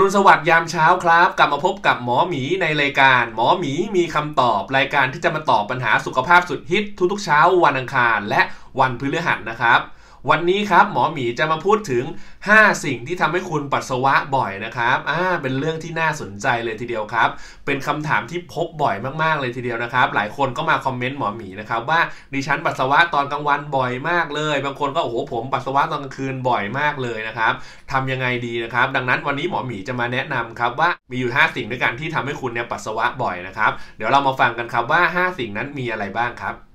รุณสวัสดิ์ยามเช้าครับ กลับมาพบกับหมอหมีในรายการ หมอหมีมีคำตอบรายการที่จะมาตอบปัญหาสุขภาพสุดฮิตทุกๆเช้าวันอังคารและวันพฤหัสนะครับ วันนี้ครับหมอหมีจะมาพูดถึง 5 สิ่งที่ทำให้คุณปัสสาวะบ่อยนะครับอ่าเป็นเรื่องที่น่าสนใจเลยทีเดียวครับ เป็นคำถามที่พบบ่อยมากๆเลยทีเดียวนะครับ หลายคนก็มาคอมเมนต์หมอหมีนะครับว่าดิฉันปัสสาวะตอนกลางวันบ่อยมากเลย บางคนก็โอ้โหผมปัสสาวะตอนกลางคืนบ่อยมากเลยนะครับทำยังไงดีนะครับ ดังนั้นวันนี้หมอหมีจะมาแนะนำครับว่ามีอยู่ 5 สิ่งด้วยกันที่ทำให้คุณเนี่ยปัสสาวะบ่อยนะครับ เดี๋ยวเรามาฟังกันครับว่า 5 สิ่งนั้นมีอะไรบ้างครับ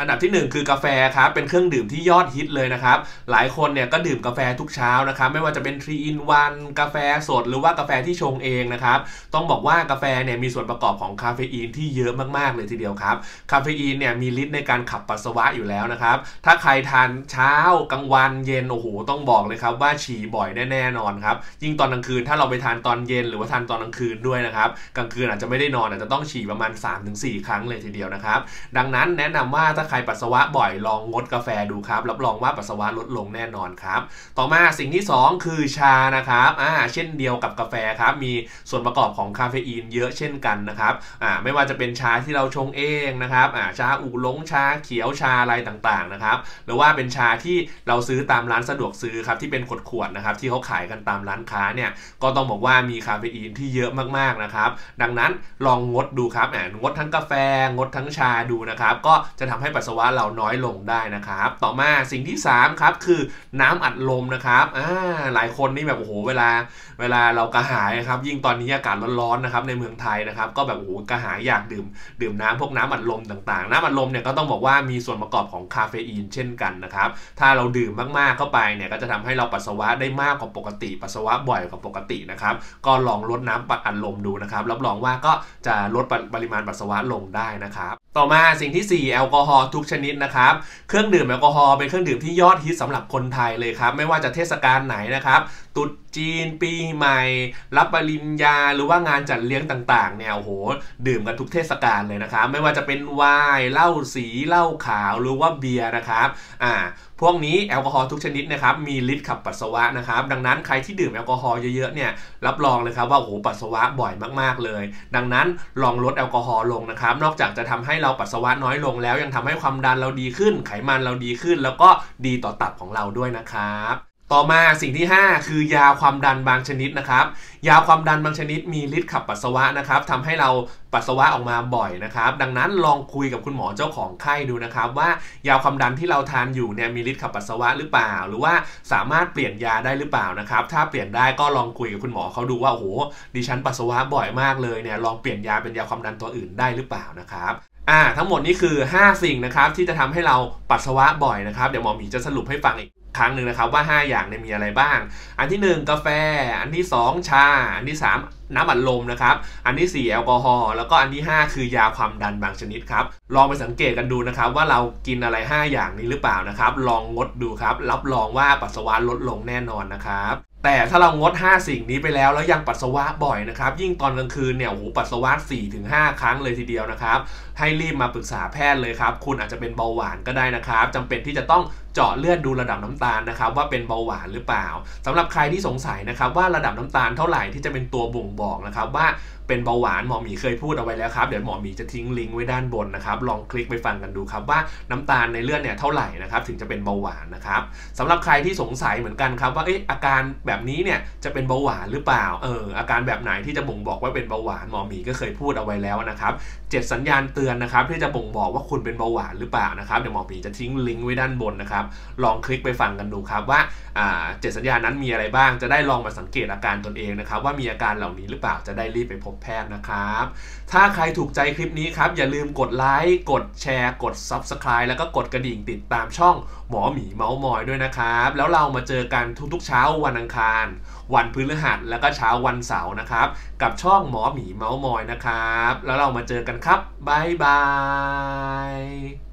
อันดับที่ 1 คือกาแฟครับเป็นเครื่องดื่มที่ยอดฮิตเลยนะครับ หลายคนเนี่ยก็ดื่มกาแฟทุกเช้านะครับ ไม่ว่าจะเป็น3 in 1กาแฟสดหรือว่ากาแฟที่ชงเองนะครับ ต้องบอกว่ากาแฟเนี่ยมีส่วนประกอบของคาเฟอีนที่เยอะมากๆเลยทีเดียวครับ คาเฟอีนเนี่ยมีฤทธิ์ในการขับปัสสาวะอยู่แล้วนะครับ ถ้าใครทานเช้ากลางวันเย็นโอ้โหต้องบอกเลยครับว่าฉี่บ่อยแน่ๆนอนครับยิ่งตอนกลางคืนถ้าเราไปทานตอนเย็นหรือว่าทานตอนกลางคืนด้วยนะครับกลางคืนอาจจะไม่ได้นอนอาจจะต้องฉี่ประมาณ 3-4 ครั้งเลยทีเดียวนะครับดังนั้นแนะนำว่าถ้าใครปัสสาวะบ่อยลองงดกาแฟดูครับ รับรองว่าปัสสาวะลดลงแน่นอนครับ ต่อมาสิ่งที่ 2 คือชานะครับอ่าเช่นเดียวกับกาแฟครับ มีส่วนประกอบของคาเฟอีนเยอะเช่นกันนะครับอ่าไม่ว่าจะเป็นชาที่เราชงเองนะครับอ่าชาอูหลงชาเขียวชาอะไรต่างๆนะครับ หรือว่าเป็นชาที่เราซื้อตามร้านสะดวกซื้อครับที่เป็นขวดๆนะครับที่เขาขายกันตามร้านค้าเนี่ยก็ต้องบอกว่ามีคาเฟอีนที่เยอะมากๆนะครับ ดังนั้นลองงดดูครับอ่างดทั้งกาแฟงดทั้งชาดูนะครับ ก็จะทำให้ปัสสาวะเราน้อยลงได้นะครับ ต่อมาสิ่งที่3ครับคือน้ำอัดลมนะครับอ่าหลายคนนี่แบบโอ้โหเวลา เวลาเรากระหายครับ ยิ่งตอนนี้อากาศร้อนๆนะครับในเมืองไทยนะครับ ก็แบบโอ้โหกระหายอยากดื่ม ดื่มน้ำพวกน้ำอัดลมต่างๆ น้ำอัดลมเนี่ยก็ต้องบอกว่ามีส่วนประกอบของคาเฟอีนเช่นกันนะครับถ้าเราดื่มมากๆเข้าไปเนี่ยก็จะทำให้เราปัสสาวะได้มากกว่าปกติ ปัสสาวะบ่อยกว่าปกตินะครับก็ลองลดน้ำอัดลมดูนะครับรับรองว่าก็จะลดปริมาณปัสสาวะลงได้นะครับ ต่อมาสิ่งที่ 4 แอลกอฮอล์ทุกชนิดนะครับ เครื่องดื่มแอลกอฮอล์เป็นเครื่องดื่มที่ยอดฮิตสำหรับคนไทยเลยครับ ไม่ว่าจะเทศกาลไหนนะครับ ตุดจีนปีใหม่ รับปริญญาหรือว่างานจัดเลี้ยงต่างๆเนี่ยโอ้โห ดื่มกันทุกเทศกาลเลยนะครับไม่ว่าจะเป็นไวน์เหล้าสีเหล้าขาวหรือว่าเบียร์นะครับอ่าพวกนี้แอลกอฮอล์ทุกชนิดนะครับมีฤทธิ์ขับปัสสาวะนะครับ ดังนั้นใครที่ดื่มแอลกอฮอล์เยอะๆเนี่ยรับรองเลยครับว่าโอ้โหปัสสาวะบ่อยมากๆเลย ดังนั้นลองลดแอลกอฮอล์ลงนะครับ นอกจากจะทำให้เราปัสสาวะน้อยลงแล้ว ยังทำให้ความดันเราดีขึ้น ไขมันเราดีขึ้น แล้วก็ดีต่อตับของเราด้วยนะครับ ต่อมาสิ่งที่ 5 คือยาความดันบางชนิดนะครับ ยาความดันบางชนิดมีฤทธิ์ขับปัสสาวะนะครับทำให้เราปัสสาวะออกมาบ่อยนะครับ ดังนั้นลองคุยกับคุณหมอเจ้าของไข้ดูนะครับ ว่ายาความดันที่เราทานอยู่เนี่ยมีฤทธิ์ขับปัสสาวะหรือเปล่า หรือว่าสามารถเปลี่ยนยาได้หรือเปล่านะครับ ถ้าเปลี่ยนได้ก็ลองคุยกับคุณหมอเขาดูว่าโอ้โหดิฉันปัสสาวะบ่อยมากเลยเนี่ยลองเปลี่ยนยาเป็นยาความดันตัวอื่นได้หรือเปล่านะครับอ่าทั้งหมดนี้คือ 5 สิ่งนะครับที่จะทำให้เราปัสสาวะบ่อยนะครับเดี๋ยวหมอหมีจะสรุปให้ฟังอีก ครั้งหนึ่งนะครับว่า 5 อย่างเนี่ยมีอะไรบ้าง อันที่ 1 กาแฟ อันที่ 2 ชา อันที่ 3 น้ำอัดลมนะครับ อันที่ 4 แอลกอฮอล์ แล้วก็อันที่ 5 คือยาความดันบางชนิดครับ ลองไปสังเกตกันดูนะครับว่าเรากินอะไร 5 อย่างนี้หรือเปล่านะครับ ลองงดดูครับ รับรองว่าปัสสาวะลดลงแน่นอนนะครับ แต่ถ้าเรางด 5 สิ่งนี้ไปแล้วแล้วยังปัสสาวะบ่อยนะครับ ยิ่งตอนกลางคืนเนี่ยโอ้โหปัสสาวะ 4-5 ครั้งเลยทีเดียวนะครับ ให้รีบมาปรึกษาแพทย์เลยครับ คุณอาจจะเป็นเบาหวานก็ได้นะครับจำเป็นที่จะต้องเจาะเลือดดูระดับน้ำตาลนะครับ ว่าเป็นเบาหวานหรือเปล่าสำหรับใครที่สงสัยนะครับว่าระดับน้ำตาลเท่าไหร่ที่จะเป็นตัวบ่งบอกนะครับว่า เป็นเบาหวานหมอหมีเคยพูดเอาไว้แล้วครับเดี๋ยวหมอหมีจะทิ้งลิงก์ไว้ด้านบนนะครับลองคลิกไปฟังกันดูครับว่าน้ำตาลในเลือดเนี่ยเท่าไหร่นะครับถึงจะเป็นเบาหวานนะครับสำหรับใครที่สงสัยเหมือนกันครับว่าเอ๊ะอาการแบบนี้เนี่ยจะเป็นเบาหวานหรือเปล่าเอออาการแบบไหนที่จะบ่งบอกว่าเป็นเบาหวานหมอหมีก็เคยพูดเอาไว้แล้วนะครับเจ็ดสัญญาณเตือนนะครับที่จะบ่งบอกว่าคุณเป็นเบาหวานหรือเปล่านะครับเดี๋ยวหมอหมีจะทิ้งลิงก์ไว้ด้านบนนะครับลองคลิกไปฟังกันดูครับว่าเจ็ดสัญญาณนั้นมีอะไรบ้างจะได้ลองมาสังเกตอาการตนเองนะครับว่ามีอาการเหล่านี้หรือเปล่าจะได้รีบไปพบแพทย์นะครับ ถ้าใครถูกใจคลิปนี้ครับ อย่าลืมกดไลค์กดแชร์ กด Subscribe แล้วก็กดกระดิ่งติดตามช่องหมอหมีเมาส์มอยด้วยนะครับ แล้วเรามาเจอกันทุกๆเช้าวันอังคาร วันพฤหัสแล้วก็เช้าวันเสาร์นะครับ กับช่องหมอหมีเมาส์มอยนะครับ แล้วเรามาเจอกันครับบ๊ายบายย